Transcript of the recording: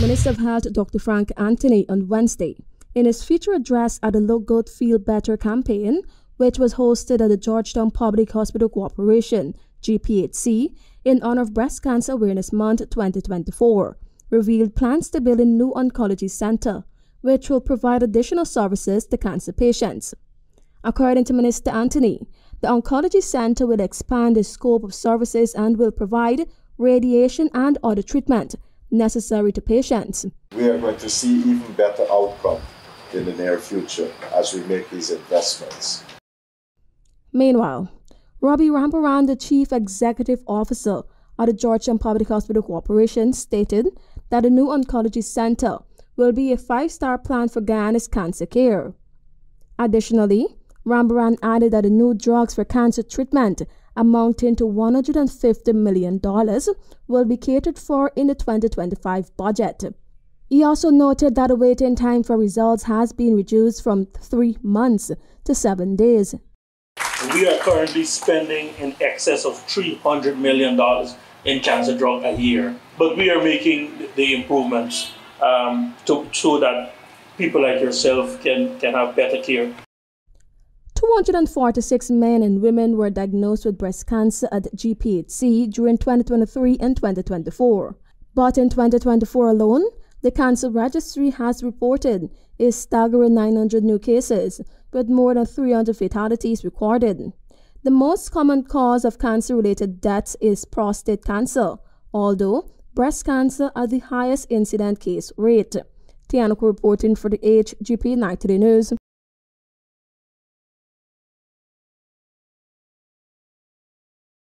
Minister of Health Dr. Frank Anthony on Wednesday in his feature address at the Look Good Feel Better campaign, which was hosted at the Georgetown Public Hospital Corporation, GPHC, in honor of Breast Cancer Awareness Month 2024, revealed plans to build a new oncology center, which will provide additional services to cancer patients. According to Minister Anthony, the Oncology Center will expand the scope of services and will provide radiation and other treatment necessary to patients. We are going to see even better outcome in the near future as we make these investments. Meanwhile, Robbie Rambarran, the Chief Executive Officer at the Georgetown Public Hospital Corporation, stated that the new oncology center will be a five-star plan for Guyana's cancer care. Additionally, Rambarran added that the new drugs for cancer treatment amounting to $150 million will be catered for in the 2025 budget. He also noted that the waiting time for results has been reduced from three months to seven days. We are currently spending in excess of $300 million in cancer drug a year, but we are making the improvements um, to, so that people like yourself can, can have better care. 246 men and women were diagnosed with breast cancer at GPHC during 2023 and 2024. But in 2024 alone, the Cancer Registry has reported a staggering 900 new cases, with more than 300 fatalities recorded. The most common cause of cancer related deaths is prostate cancer, although breast cancer has the highest incident case rate. Tiana Cole reporting for the HGPTV News.